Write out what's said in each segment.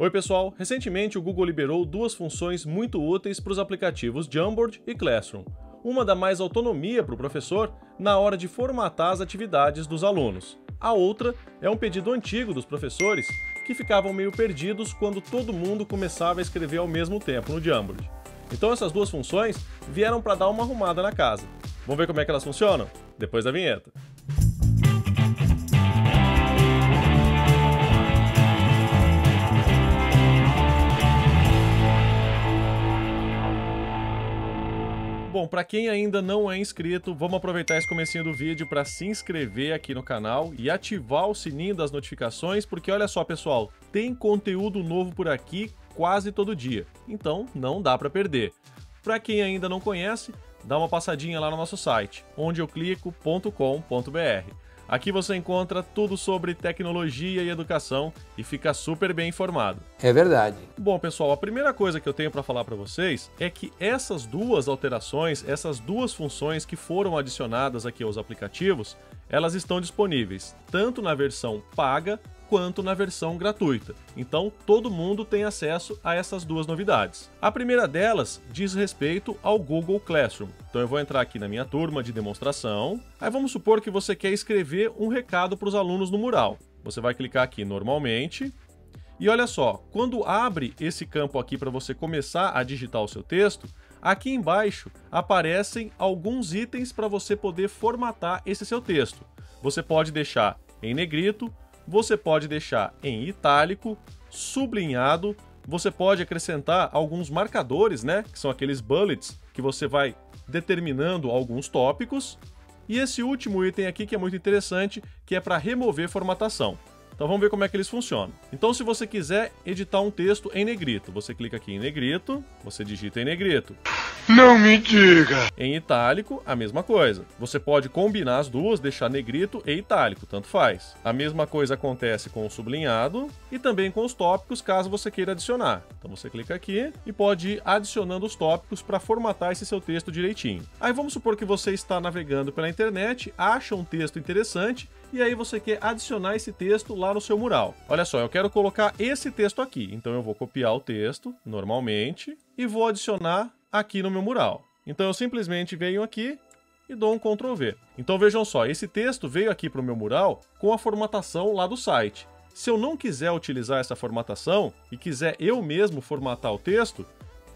Oi pessoal, recentemente o Google liberou duas funções muito úteis para os aplicativos Jamboard e Classroom. Uma dá mais autonomia para o professor na hora de formatar as atividades dos alunos. A outra é um pedido antigo dos professores que ficavam meio perdidos quando todo mundo começava a escrever ao mesmo tempo no Jamboard. Então essas duas funções vieram para dar uma arrumada na casa. Vamos ver como é que elas funcionam? Depois da vinheta. Bom, para quem ainda não é inscrito, vamos aproveitar esse comecinho do vídeo para se inscrever aqui no canal e ativar o sininho das notificações, porque olha só, pessoal, tem conteúdo novo por aqui quase todo dia. Então, não dá para perder. Para quem ainda não conhece, dá uma passadinha lá no nosso site, onde eu clico.com.br. Aqui você encontra tudo sobre tecnologia e educação e fica super bem informado. É verdade. Bom, pessoal, a primeira coisa que eu tenho para falar para vocês é que essas duas alterações, essas duas funções que foram adicionadas aqui aos aplicativos, elas estão disponíveis tanto na versão paga quanto na versão gratuita. Então, todo mundo tem acesso a essas duas novidades. A primeira delas diz respeito ao Google Classroom. Então, eu vou entrar aqui na minha turma de demonstração. Aí vamos supor que você quer escrever um recado para os alunos no mural. Você vai clicar aqui normalmente. E olha só, quando abre esse campo aqui para você começar a digitar o seu texto, aqui embaixo aparecem alguns itens para você poder formatar esse seu texto. Você pode deixar em negrito, você pode deixar em itálico, sublinhado, você pode acrescentar alguns marcadores, né, que são aqueles bullets que você vai determinando alguns tópicos. E esse último item aqui que é muito interessante, que é para remover formatação. Então vamos ver como é que eles funcionam. Então se você quiser editar um texto em negrito, você clica aqui em negrito, você digita em negrito. Não me diga! Em itálico, a mesma coisa. Você pode combinar as duas, deixar negrito e itálico, tanto faz. A mesma coisa acontece com o sublinhado e também com os tópicos, caso você queira adicionar. Então você clica aqui e pode ir adicionando os tópicos para formatar esse seu texto direitinho. Aí vamos supor que você está navegando pela internet, acha um texto interessante e aí você quer adicionar esse texto lá no seu mural. Olha só, eu quero colocar esse texto aqui, então eu vou copiar o texto normalmente e vou adicionar aqui no meu mural. Então eu simplesmente venho aqui e dou um Ctrl V. Então vejam só, esse texto veio aqui para o meu mural com a formatação lá do site. Se eu não quiser utilizar essa formatação e quiser eu mesmo formatar o texto,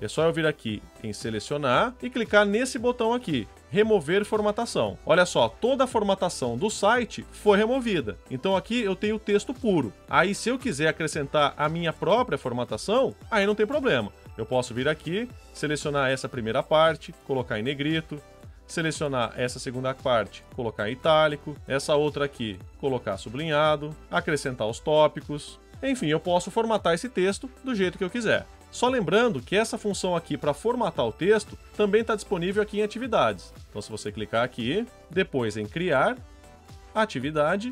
é só eu vir aqui em selecionar e clicar nesse botão aqui, remover formatação. Olha só, toda a formatação do site foi removida. Então aqui eu tenho o texto puro. Aí se eu quiser acrescentar a minha própria formatação, aí não tem problema. Eu posso vir aqui, selecionar essa primeira parte, colocar em negrito, selecionar essa segunda parte, colocar em itálico, essa outra aqui, colocar sublinhado, acrescentar os tópicos. Enfim, eu posso formatar esse texto do jeito que eu quiser. Só lembrando que essa função aqui para formatar o texto também está disponível aqui em atividades. Então se você clicar aqui, depois em criar, atividade,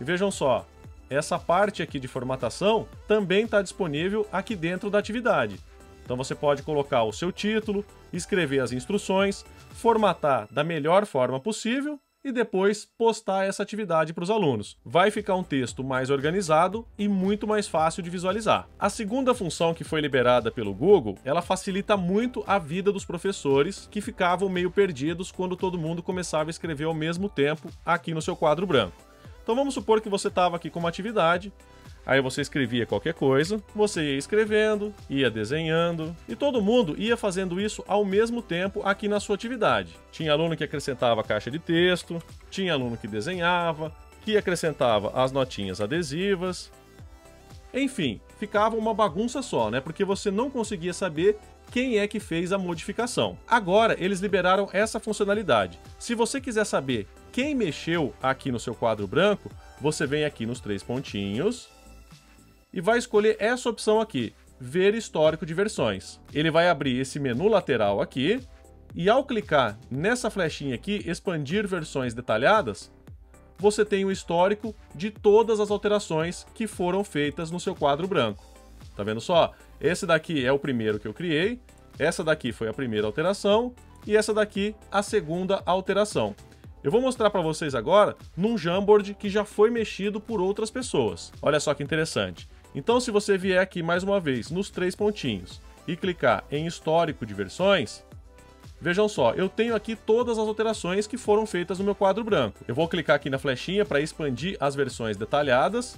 e vejam só, essa parte aqui de formatação também está disponível aqui dentro da atividade. Então você pode colocar o seu título, escrever as instruções, formatar da melhor forma possível e depois postar essa atividade para os alunos. Vai ficar um texto mais organizado e muito mais fácil de visualizar. A segunda função que foi liberada pelo Google, ela facilita muito a vida dos professores que ficavam meio perdidos quando todo mundo começava a escrever ao mesmo tempo aqui no seu quadro branco. Então vamos supor que você estava aqui com uma atividade, Aí você escrevia qualquer coisa, você ia escrevendo, ia desenhando, e todo mundo ia fazendo isso ao mesmo tempo aqui na sua atividade. Tinha aluno que acrescentava caixa de texto, tinha aluno que desenhava, que acrescentava as notinhas adesivas. Enfim, ficava uma bagunça só, né? Porque você não conseguia saber quem é que fez a modificação. Agora eles liberaram essa funcionalidade. Se você quiser saber quem mexeu aqui no seu quadro branco, você vem aqui nos três pontinhos e vai escolher essa opção aqui, ver histórico de versões. Ele vai abrir esse menu lateral aqui e ao clicar nessa flechinha aqui, expandir versões detalhadas, você tem o histórico de todas as alterações que foram feitas no seu quadro branco. Tá vendo só? Esse daqui é o primeiro que eu criei, essa daqui foi a primeira alteração e essa daqui a segunda alteração. Eu vou mostrar para vocês agora num Jamboard que já foi mexido por outras pessoas. Olha só que interessante. Então, se você vier aqui mais uma vez nos três pontinhos e clicar em histórico de versões, Vejam só, eu tenho aqui todas as alterações que foram feitas no meu quadro branco. Eu vou clicar aqui na flechinha para expandir as versões detalhadas.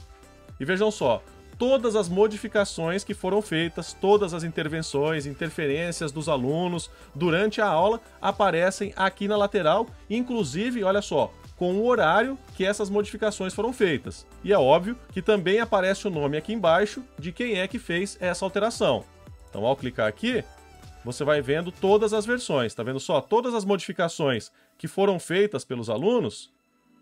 E vejam só, todas as modificações que foram feitas, todas as intervenções, interferências dos alunos durante a aula aparecem aqui na lateral, inclusive, olha só, com o horário que essas modificações foram feitas. E é óbvio que também aparece o nome aqui embaixo de quem é que fez essa alteração. Então, ao clicar aqui, você vai vendo todas as versões, tá vendo só? Todas as modificações que foram feitas pelos alunos,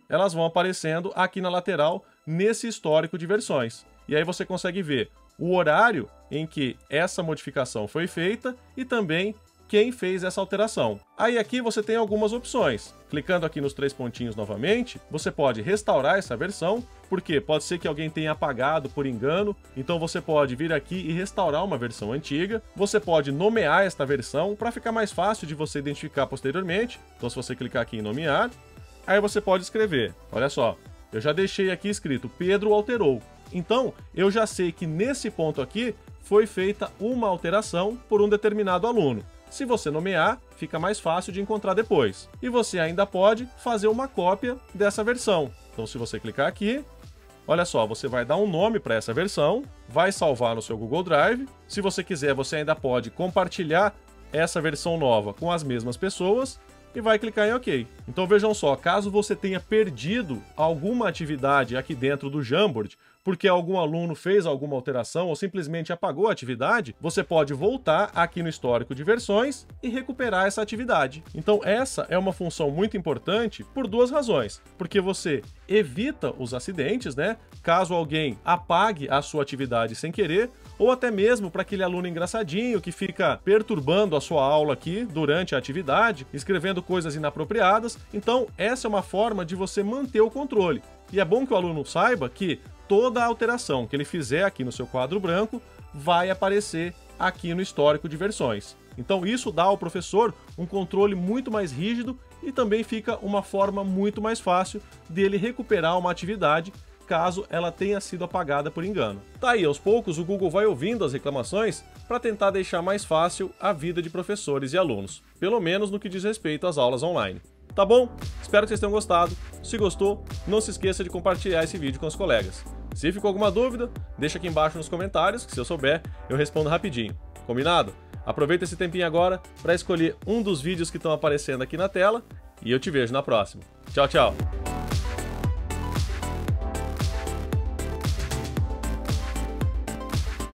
elas vão aparecendo aqui na lateral nesse histórico de versões. E aí você consegue ver o horário em que essa modificação foi feita e também quem fez essa alteração. Aí aqui você tem algumas opções. Clicando aqui nos três pontinhos novamente, você pode restaurar essa versão, porque pode ser que alguém tenha apagado por engano, então você pode vir aqui e restaurar uma versão antiga. Você pode nomear esta versão para ficar mais fácil de você identificar posteriormente. Então se você clicar aqui em nomear, aí você pode escrever. Olha só, eu já deixei aqui escrito Pedro alterou. Então, eu já sei que nesse ponto aqui foi feita uma alteração por um determinado aluno. Se você nomear, fica mais fácil de encontrar depois. E você ainda pode fazer uma cópia dessa versão. Então, se você clicar aqui, olha só, você vai dar um nome para essa versão, vai salvar no seu Google Drive. Se você quiser, você ainda pode compartilhar essa versão nova com as mesmas pessoas e vai clicar em OK. Então vejam só, caso você tenha perdido alguma atividade aqui dentro do Jamboard, porque algum aluno fez alguma alteração ou simplesmente apagou a atividade, você pode voltar aqui no histórico de versões e recuperar essa atividade. Então essa é uma função muito importante por duas razões. Porque você evita os acidentes, né? Caso alguém apague a sua atividade sem querer, ou até mesmo para aquele aluno engraçadinho que fica perturbando a sua aula aqui durante a atividade, escrevendo coisas inapropriadas. Então, essa é uma forma de você manter o controle. E é bom que o aluno saiba que toda alteração que ele fizer aqui no seu quadro branco vai aparecer aqui no histórico de versões. Então isso dá ao professor um controle muito mais rígido e também fica uma forma muito mais fácil dele recuperar uma atividade caso ela tenha sido apagada por engano. Tá aí, aos poucos o Google vai ouvindo as reclamações para tentar deixar mais fácil a vida de professores e alunos, pelo menos no que diz respeito às aulas online. Tá bom? Espero que vocês tenham gostado. Se gostou, não se esqueça de compartilhar esse vídeo com os colegas. Se ficou alguma dúvida, deixa aqui embaixo nos comentários, que se eu souber, eu respondo rapidinho. Combinado? Aproveita esse tempinho agora para escolher um dos vídeos que estão aparecendo aqui na tela e eu te vejo na próxima. Tchau, tchau!